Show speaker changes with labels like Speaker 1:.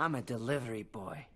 Speaker 1: I'm a delivery boy.